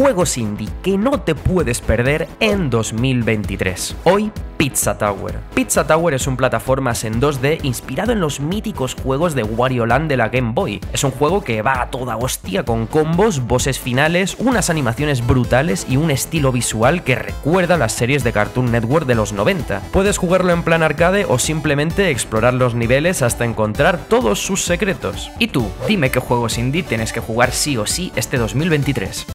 juegos indie que no te puedes perder en 2023. Hoy, Pizza Tower. Pizza Tower es un plataformas en 2D inspirado en los míticos juegos de Wario Land de la Game Boy. Es un juego que va a toda hostia con combos, bosses finales, unas animaciones brutales y un estilo visual que recuerda las series de Cartoon Network de los 90. Puedes jugarlo en plan arcade o simplemente explorar los niveles hasta encontrar todos sus secretos. Y tú, dime qué juegos indie tienes que jugar sí o sí este 2023.